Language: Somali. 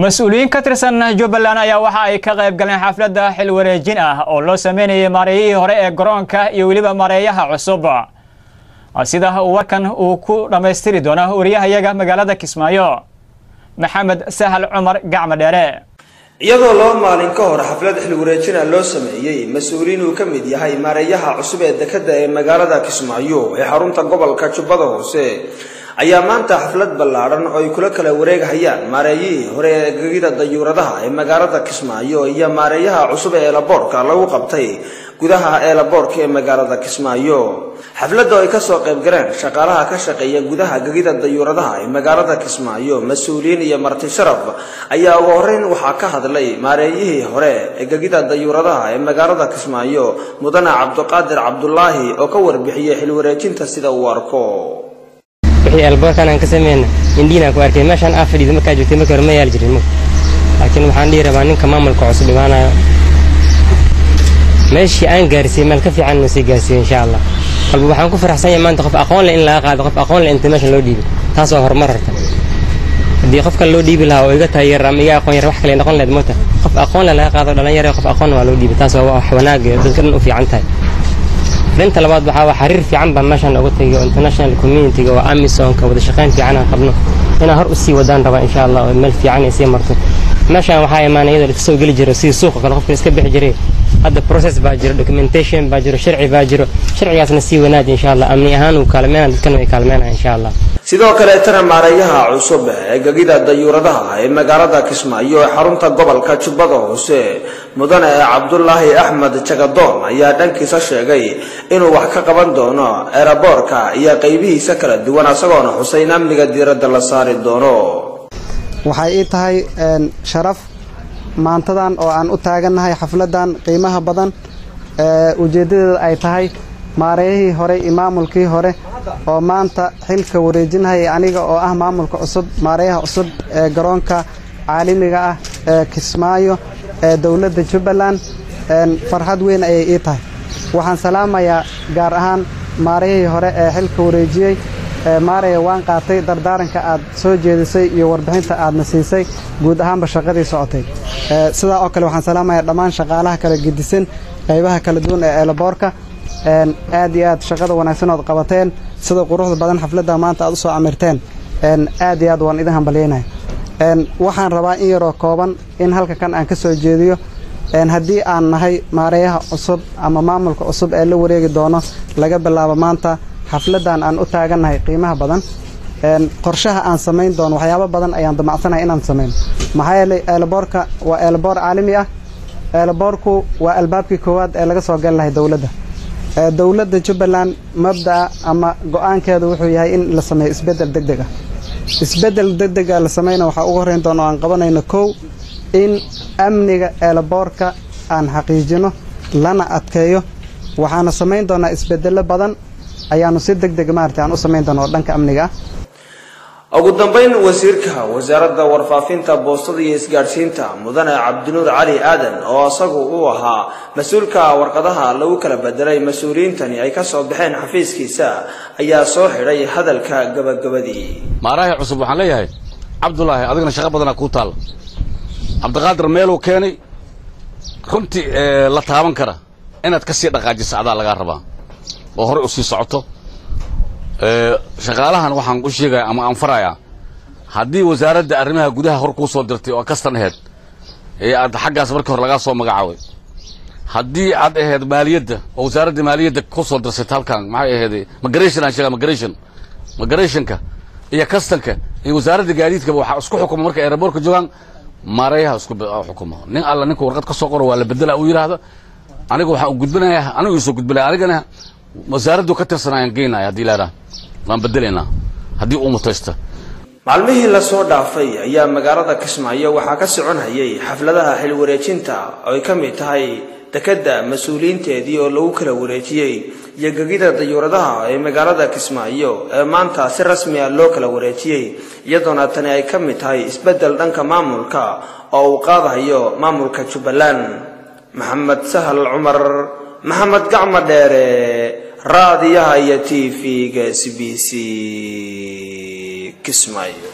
mas'uuliyiin ka tirsan jubbaland ayaa waxa ay ka qayb galeen xafladda xil wareejin ah oo loo sameynayay maareeyihii hore ee garoonka iyo weliba maareeyaha cusub. Sida warkan uu ku dhammaystiri doono wariyahayaga magaalada kismaayo maxamed sahal cumar gacmo dheere iyadoo laba maalin ka hor xaflad xil wareejina loo sameeyey mas'uuliyiin uu ka mid yahay maareeyaha cusub ee dekadda ee magaalada kismaayo ee xarunta gobolka jubbada hoose ayaa maanta xaflad ballaadhan oo ay kula kala wareegahayaan maareeyihii hore ee gegida dayuuradaha ee magaalada kismaayo iyo maareeyaha cusub ee eelaboorka lagu qabtay gudaha eelaboorka ee magaalada kismaayo. Xafladda oo ay ka soo qayb galeen shaqaalaha ka shaqeeya gudaha gegida dayuuradaha ee magaalada kismaayo mas'uuliyiin iyo marti sharaf ayaa ugu horeyn waxaa ka hadlay maareeyihii hore ee gegida dayuuradaha ee magaalada kismaayo mudane cabdiqaadir cabdulaahi oo ka warbixiyey xilwareejinta sida uu arko wixii alboorkan aan ka sameyna indhiinaan ku arkay. Meeshaan aa fadhiida markaa joogtay markii hore ma yaali jirin mug laakiin waxaan dhihi rabaa ninka maamulka cusub imaanayo meeshii aan gaarsiiyey meel ka fiican inuu sii gaarsiiyo insha allah. Walba waxaan ku faraxsan yahay maanta qof aqoon leh in laga qaado qof aqoon leh inta meeshan loo dhiibo taas waa horumar harta haddii qof kale loo dhiibi lahaa oo iga tahay yar ama iga aqoon yar wax kale noqon lahayd moota qof aqoon leh laga qaado dhalinyaro qof aqoon waa loo dhiibi. Taas waa wax wanaag dadka dhan u fiican tahay ننت لباد بحاء وحرير في عنب مشان لو تيجي إنترناشنال كوميونتي جوا أميسون كبدش خان في عنا قبنا هنا هر أسي ودان ربع إن شاء الله مل في عنا سي مرتين مشان وحاي ما نقدر نسوي قلي جرسي سوق كنا خوف نسكب حجري هذا بروسيس باجر دوكيومنتيشن باجر شرعي باجر. شرعي ياسنا سي ونادي إن شاء الله. أمني أهان وكالمينا نتكلم إن شاء الله. Sidoo kaleetana maareeyaha cusub ee gegida dayuuradaha ee magaalada kismaayo ee xarunta gobolka jubbada hoose mudane cabdulaahi axmed jagadoon ayaa dhankiisa sheegay inuu wax ka qaban doono eeraboorka iyo qaybihiisa kala duwan isagoona xusay in amniga diiradda la saari doono. Waxay ii tahay sharaf maantadan oo aan u taagannahay xafladan qiimaha badan ujeeddadeeda ay tahay maareeyihii hore iyo maamulkii hore oo maanta xilka wareejinahayay aniga oo ah maamulka cusub maareeyaha cusub ee garoonka caalamiga ah ee kismaayo ee dowladda jubbaland farxad weyn ayay ii tahay. Waxaan salaamayaa gaar ahaan maareeyihii hore ee xilka wareejiyey maaraya waan qaatay dardaaranka aad soo jeedisay iyo warbixinta aadna siisay guud ahaanba shaqadii socotay. Sidaa oo kale waxaan salaamayaa dhammaan shaqaalaha kala gedisan qaybaha kala duwan ee eelaboorka aad iyo aad shaqada wanaagsan ood qabateen sida quruxda badan xafladda maanta aad u soo amirteen. Aad iyo aad waan idin hambalyaynaya waxaan rabaa in yaroo kooban in halka kan aan ka soo jeediyo. Haddii aan nahay maareeyaha cusub ama maamulka cusub ee la wareegi doono laga bilaabo maanta xafladdan aan u taagannahay qiimaha badan. Qorshaha aan samayn doono waxyaabo badan ayaan damacsanahay inaan samayno maxaa yeelay eelaboorka waa eelaboor caalami ah. Eelaboorku waa albaabkii koowaad ee laga soo gali lahay dowladda dowladda jubbaland mabda'a ama go'aankeedu wuxuu yahay in la sameeyo isbeddel deg deg ah. Isbeddel deg dega la samayna waxaa ugu horrayn doona oo aan qabanayno kow in amniga eelaboorka aan xaqiijino lana adkeeyo. Waxaana samayn doonaa isbeddello badan ayaanu si deg deg maarata aan u samayn doona oo dhanka amniga ah ugu dambayn wasiirka wasaaradda warfaafinta boostada iyo isgaadhsiinta mudane cabdinuur cali aadan oo isagu uu ahaa mas'uulka warqadaha lagu kala bedelay mas'uuliyiintani ay ka soo baxeen xafiiskiisa ayaa soo xidhay hadalka gabagabadii. Maaraha cusub waxaan leeyahay cabdulaahi adigna shaqo badanaa kuu taalla cabdiqaadir meeluu keenay runtii la taaban kara. Inaad ka sii dhaqaajiso adaa lagaa rabaa. Oo horey u sii socoto shaqaalahan waxaan u sheegaya ama aan farayaa. Haddii wasaaradda arrimaha gudaha hor kuu soo dirtay oo kastan aheyd ee aad xaggaas markii hore lagaa soo magacaabay haddii aad ahayd maaliyadda oo wasaaradda maaliyadda ku soo dirsatay halkan maxay ahayd migration aan sheega migration migrationka iyo kastanka iyo wasaaradda gaadiidkaba waxaa isku xukuma marka aeroboortka joogaan maareeyaha isku xukumo. Nin alla ninka warqad ka soo qoro waa la bedela uu yidhaahdo aniga waxaan u gudbinayaa anigu isoo gudbinaya anigana wasaaraddu ka tirsanayaan geynaya haddii laadhaa waan bedelaynaa haddii uu mutaysta maalmihii la soo dhaafay ayaa magaalada kismaayo waxaa ka soconhayay xafladaha xil wareejinta oo ay ka mid tahay dekedda mas'uuliyiinteedii oo lagu kala wareejiyey iyo gegida dayuuradaha ee magaalada kismaayo ee maanta si rasmi ah loo kala wareejiyey iyadoona tani ay ka mid tahay isbeddel dhanka maamulka oo uu qaadayo maamulka jubbaland. Maxamed sahal cumar maxamed gacmo dheere raadiyaha iyo t v-ga s b c kismaayo